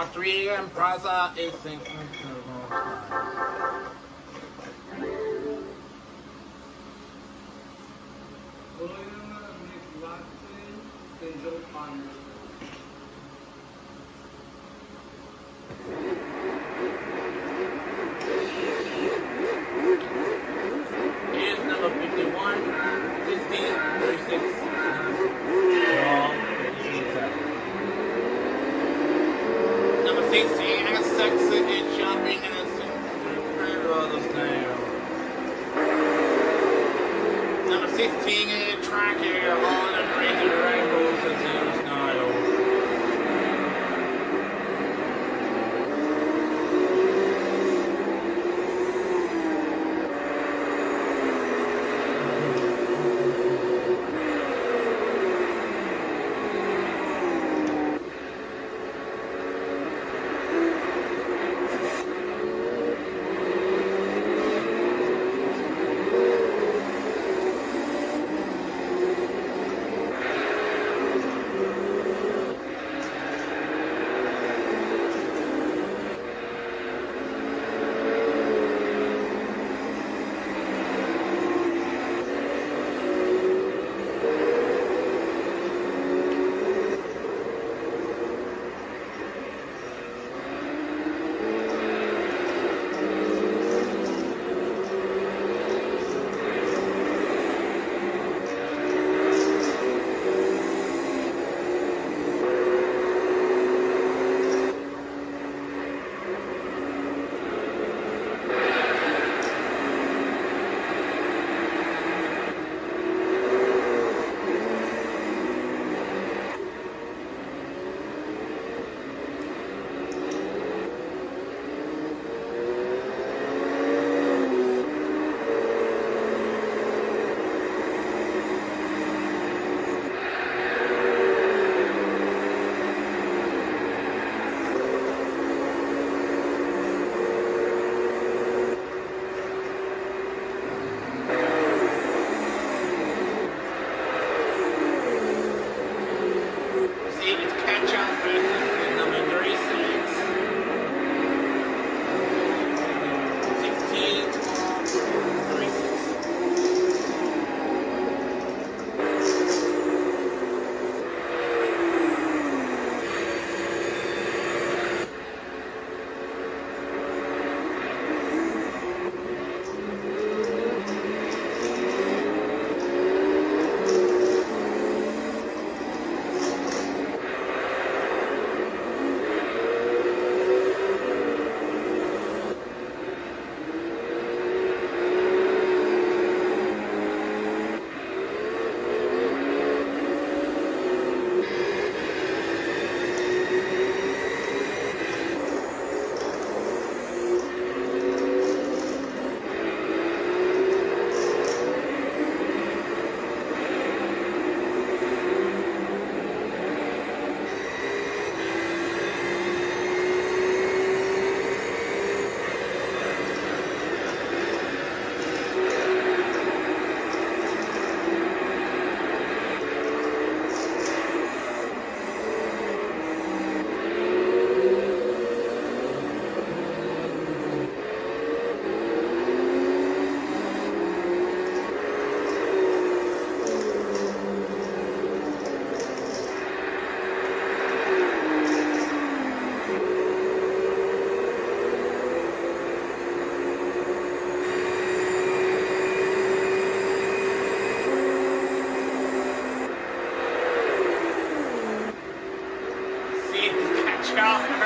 Rodriguez Plaza is in Kolejna Niklaty, Tejżą Pan. 16, and six is jumping and it's the. Number 16 is the crazy rainbows in the snail.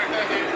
Thank.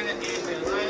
China and Atlanta.